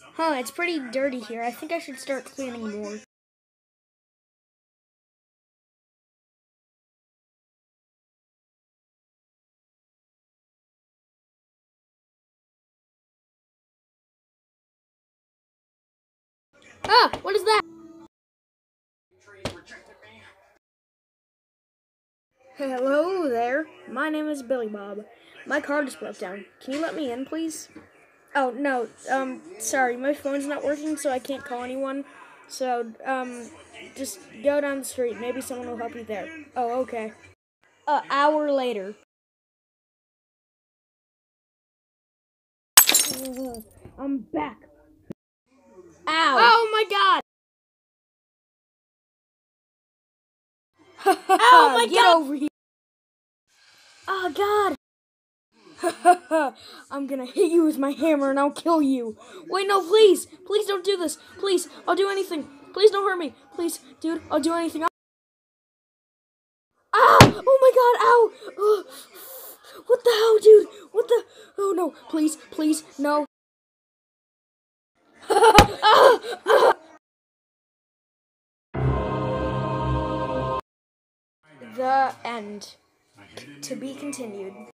Huh, it's pretty dirty here. I think I should start cleaning more. Ah, what is that? Hello there. My name is Billy Bob. My car just broke down. Can you let me in, please? Oh, no. Um, sorry. My phone's not working, so I can't call anyone. So, um, just go down the street. Maybe someone will help you there. Oh, okay. An hour later. I'm back. Ow. Oh my god. oh my Get god. over here. Oh god. I'm gonna hit you with my hammer and I'll kill you. Wait, no, please. Please don't do this. Please, I'll do anything. Please don't hurt me. Please, dude, I'll do anything. Ah! Oh my god, ow! Ugh. What the hell, dude? What the? Oh no, please, please, no. the end. To be continued.